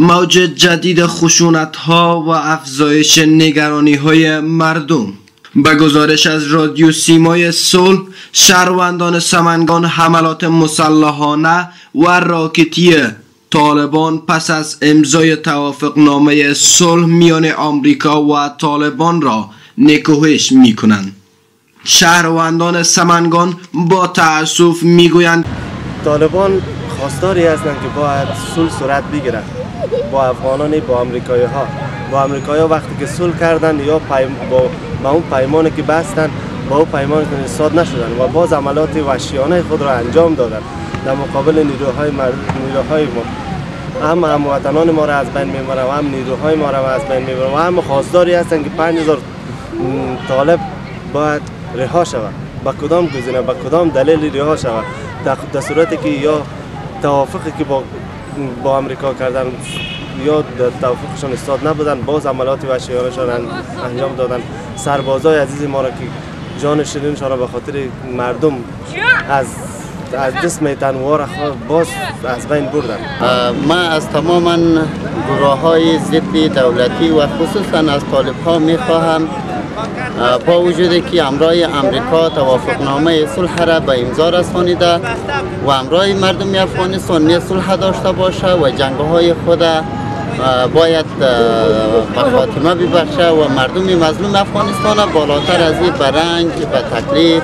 موج جدید خشونت ها و افزایش نگرانی های مردم. به گزارش از رادیو سیمای صلح شهروندان سمنگان حملات مسلحانه و راکتی طالبان پس از امضای توافقنامه صلح میان آمریکا و طالبان را نکوهش می کنند شهروندان سمنگان با تأسف می‌گویند طالبان خواستاری هستند که باید صلح صورت بگیرد با افغانان با امریکایی ها با امریکایی ها وقتی که صلح کردن یا با, با اون پیمانی که بستن با اون پیمان استاد نشدن و باز عملات وحشیانه خود را انجام دادن در مقابل نیروهای مرد نیروهای ما. هم هموطنان ما را از بین می‌برن و هم نیروهای ما را از بین می‌برن و هم خواستاری هستن که 5000 طالب باید رها شود. با کدام گزینه با کدام دلیل رها شود؟ در صورتی که یا توافقی که با با امریکا کردن یا توافقشان استاد نبودن باز عملات وحشیانهشان انجام دادن. سربازای عزیز ما را که جان شیرینشان را به خاطر مردم از از جسم تنوار باز از بین بردن. من از تماما گروه های ضد دولتی و خصوصا از طالب ها می با وجود که امرای امریکا توافقنامه صلح را به امضا رسانیده و امرای مردم افغانستان صلح داشته باشه و جنگ های خود باید به خاتمه ببخشه و مردم مظلوم افغانستان بالاتر از این به رنج به تکلیف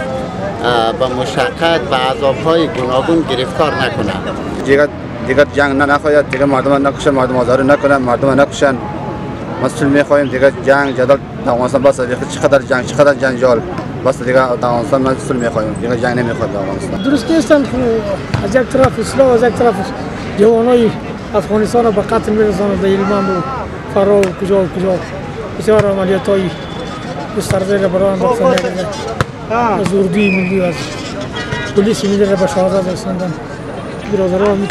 به مشقت به عذاب های گوناگون گرفتار نکنه دیگر جنگ نخواهد دیگر مردم نکشن مردم آزار نکنن مردم نکشن مسئول می‌خواهیم دیگر جنگ جدال در افغانستان بس چقدر جنگ چقدر جنجال بس دیگر در افغانستان مسئول می‌خواهیم دیگر جنگ نمی‌خواد در افغانستان درست نیستن از یک طرف اسلام از یک طرف جوانای افغانستان به قتل میرسانند در علمان و فرا و کجا و کجا بسیار عملیات های گسترده را برای آن از اردوی ملی و از پلیس ملی را به شهادت رساندن برادران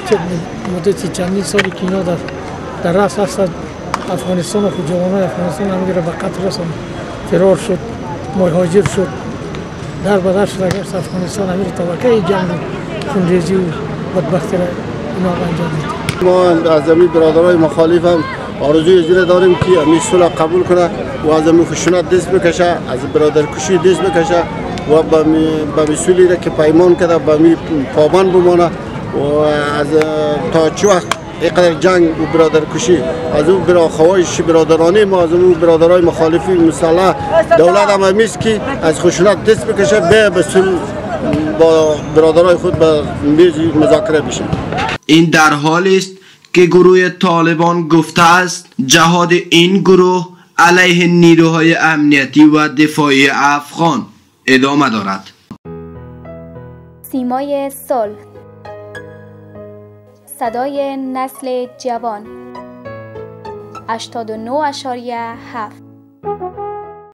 مدت چندین سالی که اینا در در رأس هستند افغانستان و جوانای افغانستان هم را به قتل رساند فرار شد مهاجر شد. در بدر شد اگر افغانستان امیر طبقه جنگ خونریزی و بدبختی را اینا انجام دید ما از زمین برادرای مخالف هم آرزوی زیر داریم که امی صلح قبول کنه و از امی خشونت دست بکشه از برادر کشی دست بکشه و به مسئولی را که پیمان کرده به می پابند بمانه و از تا چه وقت اینقدر جنگ و برادر کشی. از اون برا خواهش برادرانی ما از اون برادرای مخالفی مسلح. دولت هم همیست که از خشونت دست بکشه به به با برادرای خود به میز مذاکره بشه. این در حالی است که گروه طالبان گفته است جهاد این گروه علیه نیروهای امنیتی و دفاعی افغان ادامه دارد. سیمای صلح صدای نسل جوان. 89 اشاریه هفت.